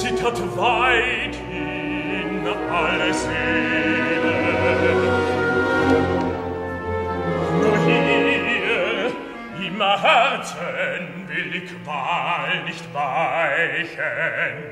zittert weit in alle Seele. Nur hier im Herzen will die Qual nicht weichen.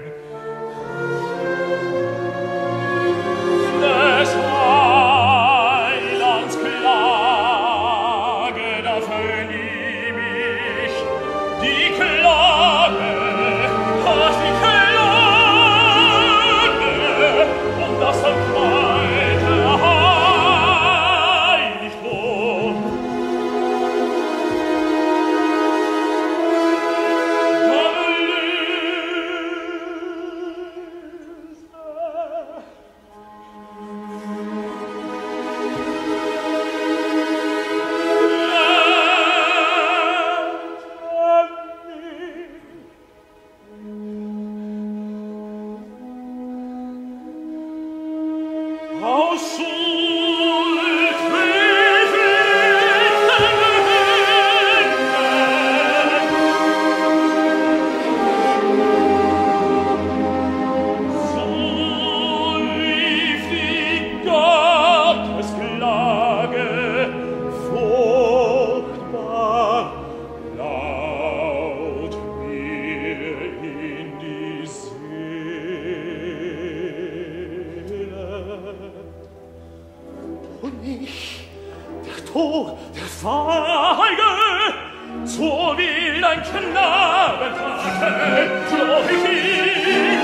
so mich der Tod der Feige, so will ein Knaben wachen, so ich ihn.